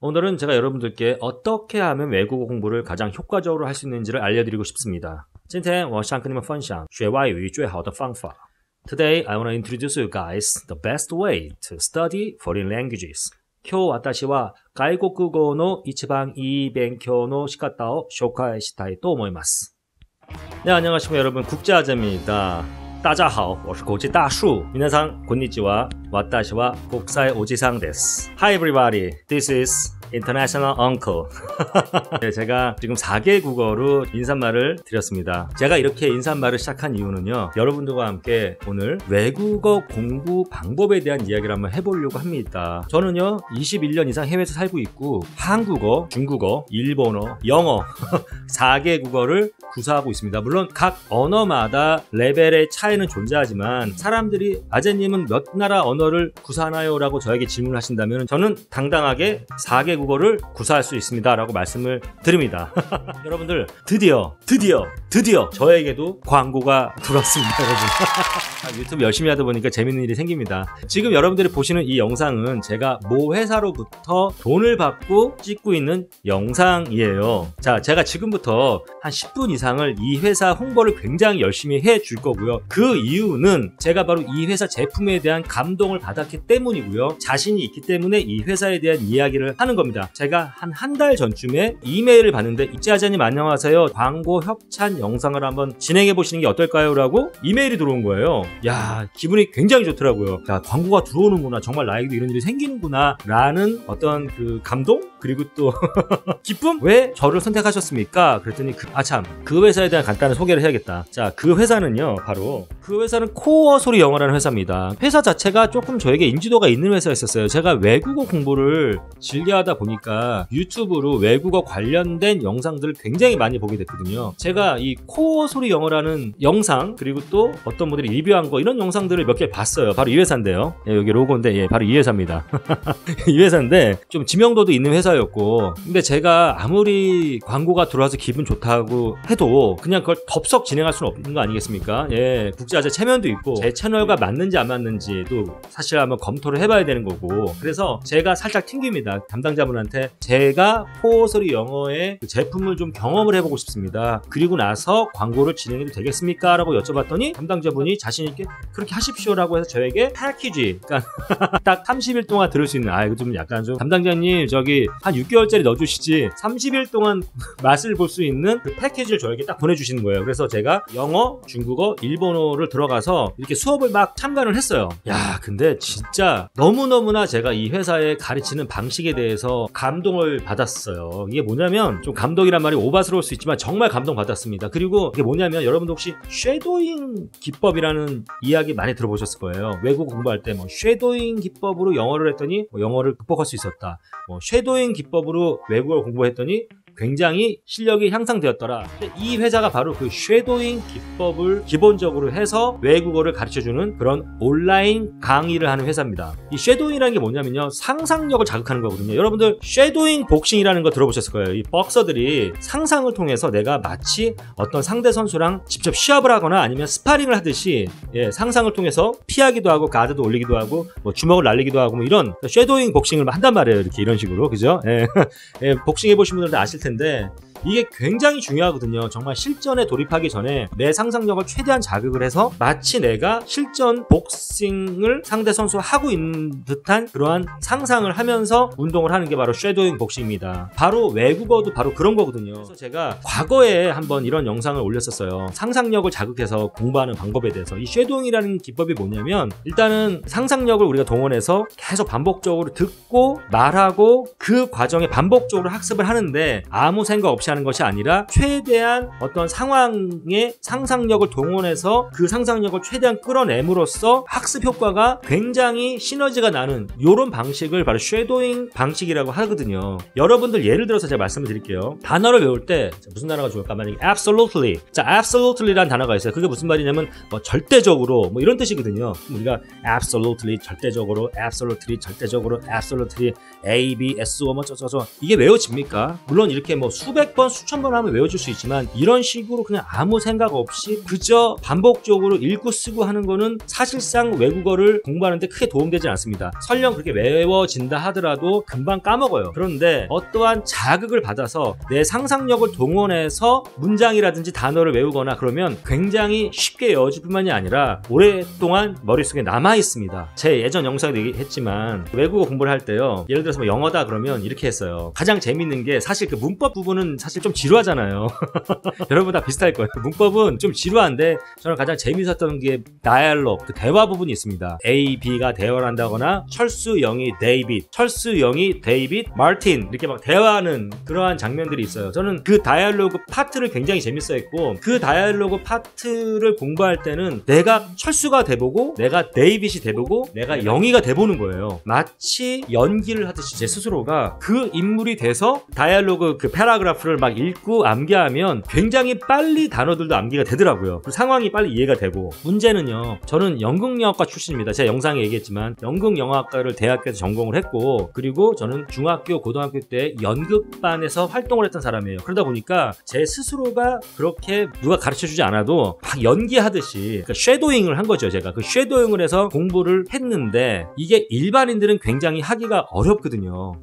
오늘은 제가 여러분들께 어떻게 하면 외국어 공부를 가장 효과적으로 할 수 있는지를 알려드리고 싶습니다. 今天我想跟你们分享学外语最好的方法。Today I want to introduce you guys the best way to study foreign languages. 今日私は外国語の一番いい勉強の仕方を紹介したいと思います。 네, 안녕하십니까 여러분 국제아재입니다. 大家好，我是国际大树。皆さんこんにちは。私は国際おじさんです。Hi everybody, this is International Uncle. 네, 제가 지금 4개 국어로 인사말을 드렸습니다. 제가 이렇게 인사말을 시작한 이유는요. 여러분들과 함께 오늘 외국어 공부 방법에 대한 이야기를 한번 해보려고 합니다. 저는요. 21년 이상 해외에서 살고 있고 한국어, 중국어, 일본어, 영어 4개 국어를 구사하고 있습니다. 물론 각 언어마다 레벨의 차이는 존재하지만 사람들이 아재님은 몇 나라 언어를 구사하나요? 라고 저에게 질문을 하신다면 저는 당당하게 4개 국어를 구사할 수 있습니다. 라고 말씀을 드립니다. 여러분들 드디어 드디어 드디어 저에게도 광고가 들어왔습니다. 여러분. 아, 유튜브 열심히 하다 보니까 재밌는 일이 생깁니다. 지금 여러분들이 보시는 이 영상은 제가 모 회사로부터 돈을 받고 찍고 있는 영상이에요. 자, 제가 지금부터 한 10분 이상을 이 회사 홍보를 굉장히 열심히 해 줄 거고요. 그 이유는 제가 바로 이 회사 제품에 대한 감동을 받았기 때문이고요. 자신이 있기 때문에 이 회사에 대한 이야기를 하는 겁니다. 제가 한 한 달 전쯤에 이메일을 받는데 입자자님 안녕하세요. 광고 협찬 영상을 한번 진행해 보시는 게 어떨까요? 라고 이메일이 들어온 거예요. 야, 기분이 굉장히 좋더라고요. 야, 광고가 들어오는구나. 정말 나에게도 이런 일이 생기는구나. 라는 어떤 그 감동? 그리고 또 기쁨? 왜 저를 선택하셨습니까? 그랬더니 그, 아참 그 회사에 대한 간단한 소개를 해야겠다. 자, 그 회사는요, 바로 그 회사는 코어 소리 영어라는 회사입니다. 회사 자체가 조금 저에게 인지도가 있는 회사였었어요. 제가 외국어 공부를 즐겨 하다 보니까 유튜브로 외국어 관련된 영상들을 굉장히 많이 보게 됐거든요. 제가 이 코어 소리 영어라는 영상 그리고 또 어떤 분들이 리뷰한 거 이런 영상들을 몇 개 봤어요. 바로 이 회사인데요. 예, 여기 로고인데 예, 바로 이 회사입니다. 이 회사인데 좀 지명도도 있는 회사 였고 근데 제가 아무리 광고가 들어와서 기분 좋다고 해도 그냥 그걸 덥석 진행할 수는 없는 거 아니겠습니까? 예, 국제화제 체면도 있고 제 채널과 맞는지 안 맞는지도 사실 한번 검토를 해봐야 되는 거고 그래서 제가 살짝 튕깁니다. 담당자분한테 제가 포소리 영어의 그 제품을 좀 경험을 해보고 싶습니다. 그리고 나서 광고를 진행해도 되겠습니까? 라고 여쭤봤더니 담당자분이 자신있게 그렇게 하십시오라고 해서 저에게 패키지 그러니까 딱 30일 동안 들을 수 있는 아 이거 좀 약간 좀 담당자님 저기 한 6개월짜리 넣어주시지 30일 동안 맛을 볼 수 있는 그 패키지를 저에게 딱 보내주시는 거예요. 그래서 제가 영어, 중국어, 일본어를 들어가서 이렇게 수업을 막 참관을 했어요. 야 근데 진짜 너무너무나 제가 이 회사에 가르치는 방식에 대해서 감동을 받았어요. 이게 뭐냐면 좀 감동이란 말이 오바스러울 수 있지만 정말 감동 받았습니다. 그리고 이게 뭐냐면 여러분도 혹시 shadowing 기법이라는 이야기 많이 들어보셨을 거예요. 외국 공부할 때 뭐 shadowing 기법으로 영어를 했더니 뭐 영어를 극복할 수 있었다. 뭐 shadowing 기법으로 외국어를 공부했더니 굉장히 실력이 향상되었더라. 이 회사가 바로 그 shadowing 기법을 기본적으로 해서 외국어를 가르쳐주는 그런 온라인 강의를 하는 회사입니다. 이 shadowing이라는 게 뭐냐면요. 상상력을 자극하는 거거든요. 여러분들 shadowing 복싱이라는 거 들어보셨을 거예요. 이 박서들이 상상을 통해서 내가 마치 어떤 상대 선수랑 직접 시합을 하거나 아니면 스파링을 하듯이 예, 상상을 통해서 피하기도 하고 가드도 올리기도 하고 뭐 주먹을 날리기도 하고 뭐 이런 shadowing 복싱을 한단 말이에요. 이렇게 이런 식으로. 그죠? 예, 예, 복싱 해보신 분들은 아실 텐데 텐데 이게 굉장히 중요하거든요. 정말 실전에 돌입하기 전에 내 상상력을 최대한 자극을 해서 마치 내가 실전 복싱을 상대 선수와 하고 있는 듯한 그러한 상상을 하면서 운동을 하는 게 바로 shadowing 복싱입니다. 바로 외국어도 바로 그런 거거든요. 그래서 제가 과거에 한번 이런 영상을 올렸었어요. 상상력을 자극해서 공부하는 방법에 대해서 이 shadowing이라는 기법이 뭐냐면 일단은 상상력을 우리가 동원해서 계속 반복적으로 듣고 말하고 그 과정에 반복적으로 학습을 하는데 아무 생각 없이 하는 것이 아니라 최대한 어떤 상황의 상상력을 동원해서 그 상상력을 최대한 끌어냄으로써 학습 효과가 굉장히 시너지가 나는 이런 방식을 바로 쉐도잉 방식이라고 하거든요. 여러분들 예를 들어서 제가 말씀을 드릴게요. 단어를 외울 때 무슨 단어가 좋을까? 만약에 absolutely. 자, absolutely라는 단어가 있어요. 그게 무슨 말이냐면 뭐 절대적으로 뭐 이런 뜻이거든요. 우리가 absolutely 절대적으로, absolutely 절대적으로, absolutely A, B, S, O 뭐 저저저 이게 외워집니까? 물론 이렇게 뭐 수백 번 번, 수천 번 하면 외워질 수 있지만 이런 식으로 그냥 아무 생각 없이 그저 반복적으로 읽고 쓰고 하는 거는 사실상 외국어를 공부하는데 크게 도움되지 않습니다. 설령 그렇게 외워진다 하더라도 금방 까먹어요. 그런데 어떠한 자극을 받아서 내 상상력을 동원해서 문장이라든지 단어를 외우거나 그러면 굉장히 쉽게 외워질 뿐만이 아니라 오랫동안 머릿속에 남아 있습니다. 제 예전 영상에도 얘기했지만 외국어 공부를 할 때요. 예를 들어 서 뭐 영어다 그러면 이렇게 했어요. 가장 재밌는 게 사실 그 문법 부분은 사실 좀 지루하잖아요. 여러분 다 비슷할 거예요. 문법은 좀 지루한데 저는 가장 재밌었던 게 dialogue 그 대화 부분이 있습니다. A, B가 대화를 한다거나 철수 영희 데이빗, 철수 영희 데이빗, 마틴 이렇게 막 대화하는 그러한 장면들이 있어요. 저는 그 dialogue 파트를 굉장히 재밌어했고 그 dialogue 파트를 공부할 때는 내가 철수가 돼보고 내가 데이빗이 돼보고 내가 영희가 돼보는 거예요. 마치 연기를 하듯 이 제 스스로가 그 인물이 돼서 dialogue 그 paragraph를 막 읽고 암기하면 굉장히 빨리 단어들도 암기가 되더라고요. 그 상황이 빨리 이해가 되고 문제는요. 저는 연극영화과 출신입니다. 제가 영상에 얘기했지만 연극영화과를 대학교에서 전공을 했고 그리고 저는 중학교 고등학교 때 연극반에서 활동을 했던 사람이에요. 그러다 보니까 제 스스로가 그렇게 누가 가르쳐 주지 않아도 막 연기하듯이 그러니까 shadowing을 한 거죠. 제가 그 shadowing을 해서 공부를 했는데 이게 일반인들은 굉장히 하기가 어렵거든요.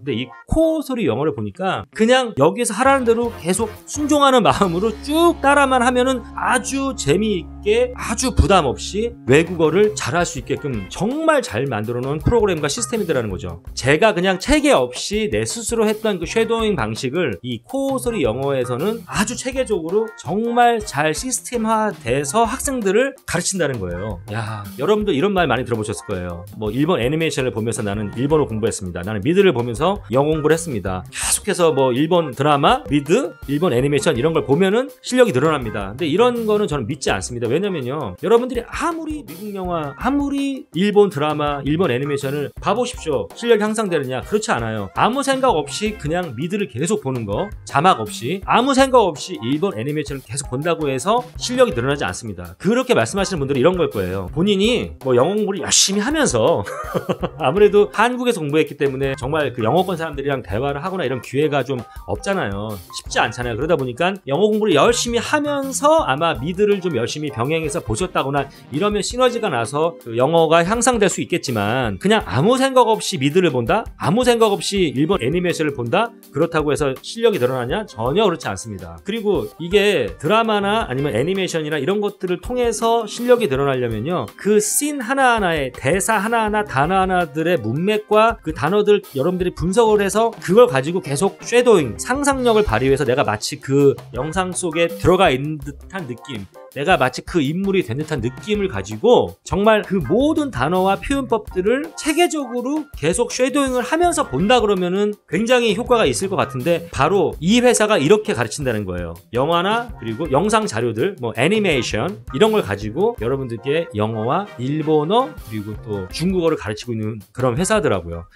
근데 이 코어 소리 영어를 보니까 그냥 여기서 하라는 대로 계속 순종하는 마음으로 쭉 따라만 하면은 아주 재미있게 아주 부담 없이 외국어를 잘할 수 있게끔 정말 잘 만들어 놓은 프로그램과 시스템이더라는 거죠. 제가 그냥 체계 없이 내 스스로 했던 그 shadowing 방식을 이 코어 소리 영어에서는 아주 체계적으로 정말 잘 시스템화돼서 학생들을 가르친다는 거예요. 야, 여러분도 이런 말 많이 들어보셨을 거예요. 뭐 일본 애니메이션을 보면서 나는 일본어 공부했습니다. 나는 미드 를 보면서 공부를 했습니다. 계속해서 뭐 일본 드라마, 미드, 일본 애니메이션 이런 걸 보면은 실력이 늘어납니다. 근데 이런 거는 저는 믿지 않습니다. 왜냐면요. 여러분들이 아무리 미국 영화, 아무리 일본 드라마, 일본 애니메이션을 봐보십시오. 실력이 향상되느냐? 그렇지 않아요. 아무 생각 없이 그냥 미드를 계속 보는 거, 자막 없이 아무 생각 없이 일본 애니메이션을 계속 본다고 해서 실력이 늘어나지 않습니다. 그렇게 말씀하시는 분들은 이런 걸 거예요. 본인이 뭐 공부를 열심히 하면서 아무래도 한국에서 공부했기 때문에 정말 그 영어권 사람들이랑 대화를 하거나 이런 기회가 좀 없잖아요. 쉽지 않잖아요. 그러다 보니까 영어 공부를 열심히 하면서 아마 미드를 좀 열심히 병행해서 보셨다거나 이러면 시너지가 나서 그 영어가 향상될 수 있겠지만 그냥 아무 생각 없이 미드를 본다? 아무 생각 없이 일본 애니메이션을 본다? 그렇다고 해서 실력이 늘어나냐? 전혀 그렇지 않습니다. 그리고 이게 드라마나 아니면 애니메이션이나 이런 것들을 통해서 실력이 늘어나려면요. 그 씬 하나하나의 대사 하나하나 단어 하나들의 문맥과 그 단어들 여러분들이 분석을 해서 그걸 가지고 계속 shadowing 상상력을 발휘해서 내가 마치 그 영상 속에 들어가 있는 듯한 느낌 내가 마치 그 인물이 된 듯한 느낌을 가지고 정말 그 모든 단어와 표현법들을 체계적으로 계속 shadowing을 하면서 본다 그러면은 굉장히 효과가 있을 것 같은데 바로 이 회사가 이렇게 가르친다는 거예요. 영화나 그리고 영상 자료들, 뭐 애니메이션 이런 걸 가지고 여러분들께 영어와 일본어 그리고 또 중국어를 가르치고 있는 그런 회사더라고요.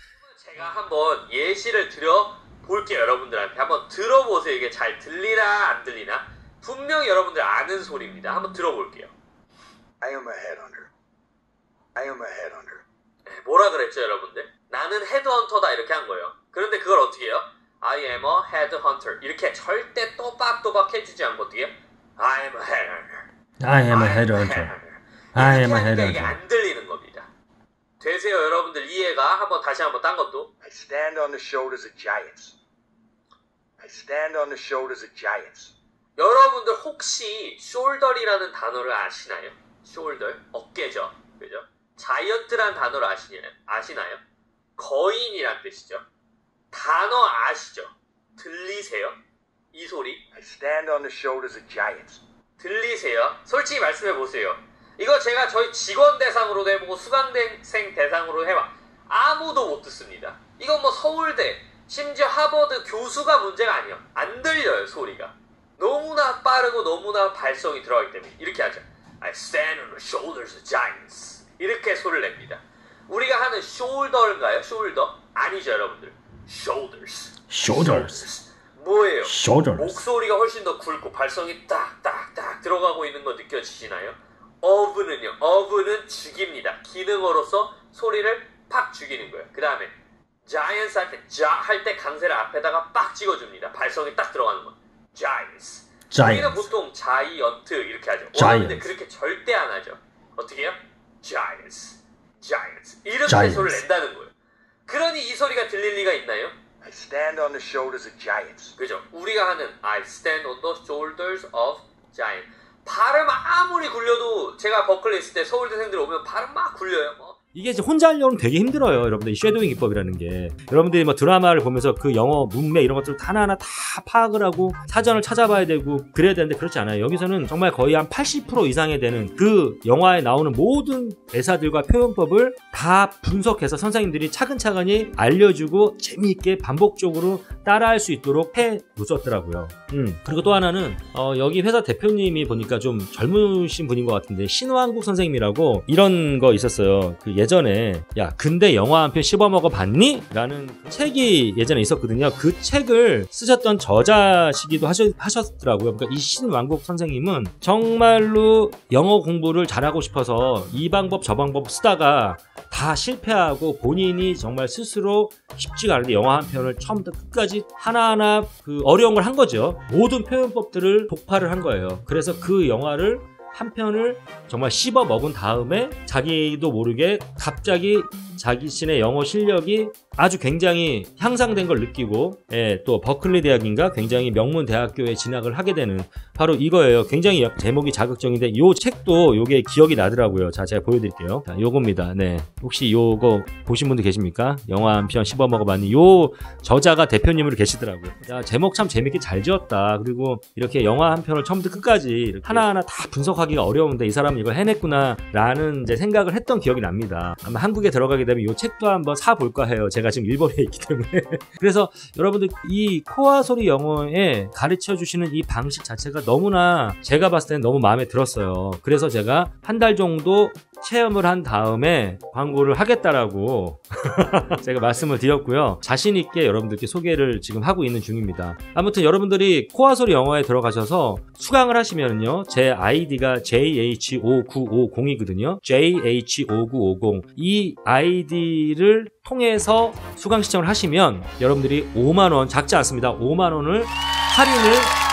제가 한번 예시를 드려 볼게요 여러분들한테. 한번 들어보세요. 이게 잘 들리나 안 들리나? 분명히 여러분들 아는 소리입니다. 한번 들어볼게요. I am a headhunter. I am a headhunter. 네, 뭐라 그랬죠 여러분들? 나는 헤드헌터다 이렇게 한 거예요. 그런데 그걸 어떻게 해요? I am a headhunter. 이렇게 절대 또박또박 해주지 않고 어떻게 해요? I am a headhunter. I am a headhunter. I am a 하니까 이게 headhunter. 안 들리는 겁니다 되세요 여러분들 이해가 한번 다시 한번 딴 것도 I stand on the shoulders of giants. I stand on the shoulders of giants. 여러분들 혹시 숄더이라는 단어를 아시나요? 숄더 어깨죠, 그죠? 자이언트란 단어를 아시나요? 아시나요? 거인이란 뜻이죠. 단어 아시죠? 들리세요? 이 소리 I stand on the shoulders of giants. 들리세요? 솔직히 말씀해 보세요. 이거 제가 저희 직원 대상으로도 해보고 수강생 대상으로 해봐. 아무도 못 듣습니다. 이건 뭐 서울대, 심지어 하버드 교수가 문제가 아니에요. 안 들려요, 소리가. 너무나 빠르고 너무나 발성이 들어가기 때문에 이렇게 하죠. I stand on the shoulders of giants. 이렇게 소리를 냅니다. 우리가 하는 숄더인가요? 숄더? 아니죠, 여러분들. shoulders. Shoulders. 뭐예요? Shoulders. 목소리가 훨씬 더 굵고 발성이 딱딱딱 들어가고 있는 거 느껴지시나요? 어브는요. 어브는 죽입니다. 기능어로서 소리를 팍 죽이는 거예요. 그 다음에 giants 할 때, 자 할 때 강세를 앞에다가 빡 찍어줍니다. 발성이 딱 들어가는 거. giants. Giants. 우리는 보통 자이언트 이렇게 하죠. Giants. 원어민들 그렇게 절대 안 하죠. 어떻게 해요? giants, giants. 이렇게 Giants. 소리를 낸다는 거예요. 그러니 이 소리가 들릴 리가 있나요? I stand on the shoulders of giants. 그죠? 우리가 하는 I stand on the shoulders of giant. 발음 아무리 굴려도 제가 버클리 있을 때 서울대생들 오면 발음 막 굴려요. 뭐. 이게 이제 혼자 하려면 되게 힘들어요, 여러분들. 이 shadowing 기법이라는 게. 여러분들이 뭐 드라마를 보면서 그 영어 문맥 이런 것들을 하나하나 다 파악을 하고 사전을 찾아봐야 되고 그래야 되는데 그렇지 않아요. 여기서는 정말 거의 한 80% 이상이 되는 그 영화에 나오는 모든 대사들과 표현법을 다 분석해서 선생님들이 차근차근히 알려주고 재미있게 반복적으로 따라할 수 있도록 해 놓으셨더라고요. 음. 그리고 또 하나는 어, 여기 회사 대표님이 보니까 좀 젊으신 분인 것 같은데 신왕국 선생님이라고 이런 거 있었어요. 그 예전에 야 근데 영화 한 편 씹어먹어 봤니? 라는 책이 예전에 있었거든요. 그 책을 쓰셨던 저자시기도 하셨, 하셨 더라고요. 그러니까 이 신왕국 선생님은 정말로 영어 공부를 잘하고 싶어서 이 방법 저 방법 쓰다가 다 실패하고 본인이 정말 스스로 쉽지가 않은데 영화 한 편을 처음부터 끝까지 하나하나 그 어려운 걸 한 거죠. 모든 표현법들을 독파를 한 거예요. 그래서 그 영화를 한 편을 정말 씹어 먹은 다음에 자기도 모르게 갑자기 자기 신의 영어 실력이 아주 굉장히 향상된 걸 느끼고 예, 또 버클리 대학인가 굉장히 명문 대학교에 진학을 하게 되는 바로 이거예요. 굉장히 제목이 자극적인데 이 책도 요게 기억이 나더라고요. 자, 제가 보여드릴게요. 자, 요겁니다. 네, 혹시 요거 보신 분들 계십니까? 영화 한 편 씹어 먹어봤니? 요 저자가 대표님으로 계시더라고요. 야, 제목 참 재밌게 잘 지었다. 그리고 이렇게 영화 한 편을 처음부터 끝까지 하나하나 다 분석하기가 어려운데 이 사람은 이걸 해냈구나 라는 이제 생각을 했던 기억이 납니다. 아마 한국에 들어가게 되면 이 책도 한번 사 볼까 해요. 제가 지금 일본에 있기 때문에. 그래서 여러분들 이 코아 소리 영어에 가르쳐 주시는 이 방식 자체가 너무나 제가 봤을 때는 너무 마음에 들었어요. 그래서 제가 한 달 정도 체험을 한 다음에 광고를 하겠다라고 제가 말씀을 드렸고요. 자신 있게 여러분들께 소개를 지금 하고 있는 중입니다. 아무튼 여러분들이 코아 소리 영어에 들어가셔서 수강을 하시면요. 제 아이디가 JH5950이거든요. JH5950. 이 아이디를 통해서 수강 신청을 하시면 여러분들이 5만 원 작지 않습니다. 5만 원을 할인을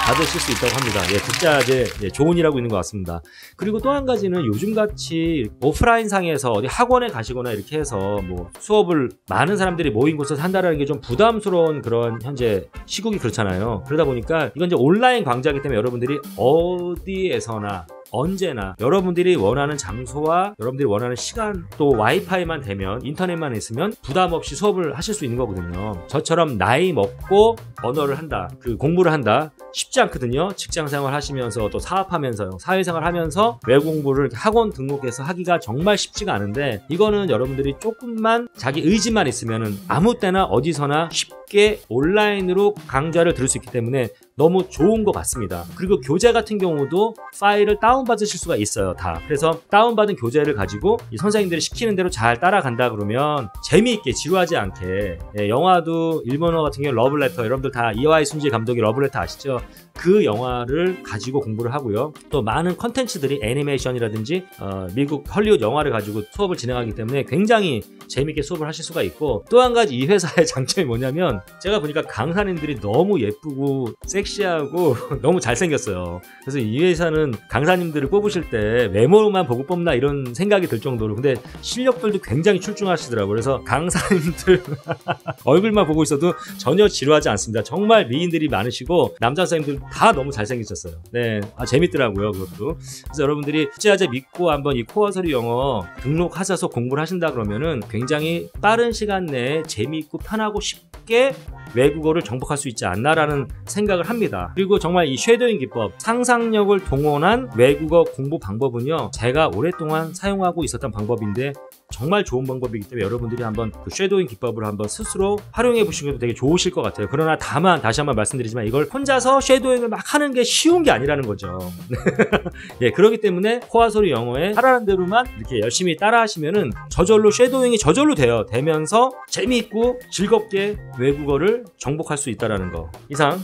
받으실 수 있다고 합니다. 예, 국자재 예, 조언이라고 있는 것 같습니다. 그리고 또 한 가지는 요즘같이 오프라인 상에서 어디 학원에 가시거나 이렇게 해서 뭐 수업을 많은 사람들이 모인 곳에서 한다는 게 좀 부담스러운 그런 현재 시국이 그렇잖아요. 그러다 보니까 이건 이제 온라인 강좌이기 때문에 여러분들이 어디에서나 언제나 여러분들이 원하는 장소와 여러분들이 원하는 시간 또 와이파이만 되면 인터넷만 있으면 부담 없이 수업을 하실 수 있는 거거든요. 저처럼 나이 먹고 언어를 한다, 그 공부를 한다 쉽지 않거든요. 직장 생활 하시면서 또 사업하면서 사회생활 하면서 외국 공부를 학원 등록해서 하기가 정말 쉽지가 않은데 이거는 여러분들이 조금만 자기 의지만 있으면은 아무 때나 어디서나 쉽게 온라인으로 강좌를 들을 수 있기 때문에 너무 좋은 것 같습니다. 그리고 교재 같은 경우도 파일을 다운 받으실 수가 있어요. 다. 그래서 다운받은 교재를 가지고 이 선생님들이 시키는 대로 잘 따라간다 그러면 재미있게 지루하지 않게 예, 영화도 일본어 같은 경우 러브레터 여러분들 다 이와이 슌지 감독의 러브레터 아시죠? 그 영화를 가지고 공부를 하고요. 또 많은 컨텐츠들이 애니메이션이라든지 어, 미국 헐리우드 영화를 가지고 수업을 진행하기 때문에 굉장히 재밌게 수업을 하실 수가 있고 또 한 가지 이 회사의 장점이 뭐냐면 제가 보니까 강사님들이 너무 예쁘고 섹시하고 너무 잘생겼어요. 그래서 이 회사는 강사님 들을 뽑으실 때 외모만 보고 뽑나 이런 생각이 들 정도로 근데 실력들도 굉장히 출중하시더라고요. 그래서 강사님들 얼굴만 보고 있어도 전혀 지루하지 않습니다. 정말 미인들이 많으시고 남자 선생님들 다 너무 잘생기셨어요. 네, 아, 재밌더라고요 그것도. 그래서 여러분들이 투자제 믿고 한번 이 코어 소리 영어 등록하셔서 공부를 하신다 그러면은 굉장히 빠른 시간 내에 재미있고 편하고 쉽게 외국어를 정복할 수 있지 않나라는 생각을 합니다. 그리고 정말 이 쉐도잉 기법, 상상력을 동원한 외국 어 공부 방법은요, 제가 오랫동안 사용하고 있었던 방법인데 정말 좋은 방법이기 때문에 여러분들이 한번 그 shadowing 기법을 한번 스스로 활용해 것도 되게 좋으실 것 같아요. 그러나 다만 다시 한번 말씀드리지만 이걸 혼자서 shadowing을 막 하는 게 쉬운 게 아니라는 거죠. 예, 그렇기 때문에 코어 소리 영어에 하라는 대로만 이렇게 열심히 따라 하시면은 저절로 shadowing이 저절로 돼요. 되면서 재미있고 즐겁게 외국어를 정복할 수 있다라는 거. 이상.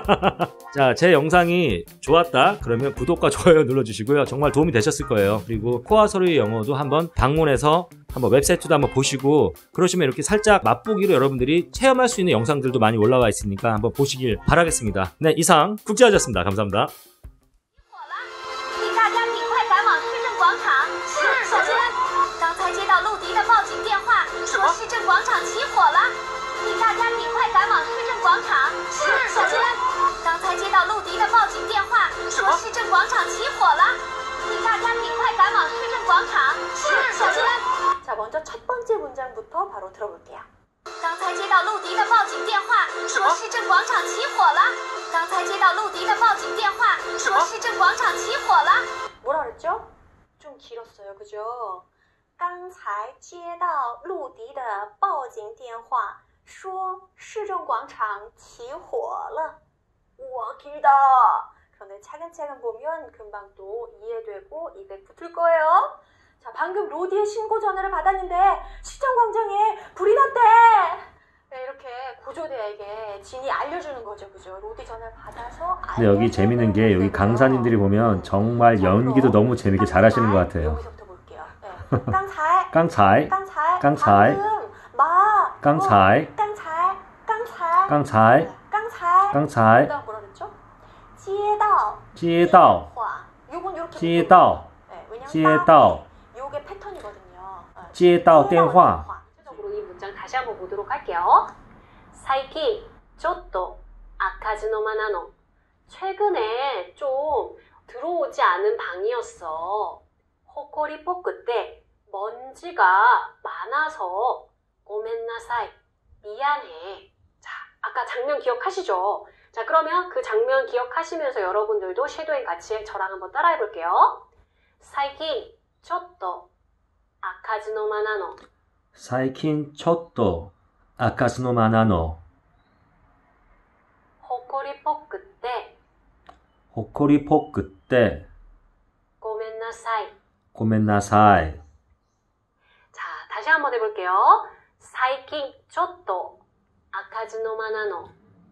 자, 제 영상이 좋았다. 그러면 구독과 좋아요 눌러주시고요. 정말 도움이 되셨을 거예요. 그리고 코어 소리 영어도 한번 방문해서. 한번 웹사이트도 한번 보시고 그러시면 이렇게 살짝 맛보기로 여러분들이 체험할 수 있는 영상들도 많이 올라와 있으니까 한번 보시길 바라겠습니다. 네, 이상 국제아재였습니다. 감사합니다. 话，说市政广场起火了，请大家尽快赶往市政广场。是，小娟。 자, 먼저 첫 번째 문장부터 바로 들어볼게요. 刚才接到陆迪的报警电话，说市政广场起火了。刚才接到陆迪的报警电话，说市政广场起火了。 뭐라 그랬죠? 좀 길었어요, 그죠? 刚才接到陆迪的报警电话，说市政广场起火了. 우와, 길 저는 차근차근 보면 금방 또 이해되고 입에 붙을 거예요. 자, 방금 로디의 신고 전화를 받았는데 시청 광장에 불이 났대. 네, 이렇게 구조대에게 진이 알려주는 거죠, 그죠? 로디 전화를 받아서. 근데 여기 재밌는 게 여기 강사님들이 보면 정말 연기도 너무 재밌게 잘하시는 것 같아요. 여기서부터 볼게요. 네. 깡차이. 깡차이. 깡차이. 깡차이. 마. 깡차이. 깡차이. 깡차이. 깡차이. 깡차이. 到接到 화. 요건 이렇게 接到 네, 왜냐면 接到 요게 패턴이거든요. 네. 接到电话 전체적으로 이 문장 다시 한번 보도록 할게요. 사이키, 쪼또, 아카즈노마나노. 최근에 좀 들어오지 않은 방이었어. 호코리 포크 때 먼지가 많아서 고멘나사이. 미안해. 자, 아까 장면 기억하시죠? 자, 그러면 그 장면 기억하시면서 여러분들도 shadowing 같이 저랑 한번 따라해 볼게요. 最近ちょっと開かずの間なの 最近ちょっと開かずの間なの 埃っぽくて 埃っぽくて ごめんなさい 고멘나사이. 자, 다시 한번 해볼게요. 사이킨 쪼또 아카즈노 마나노.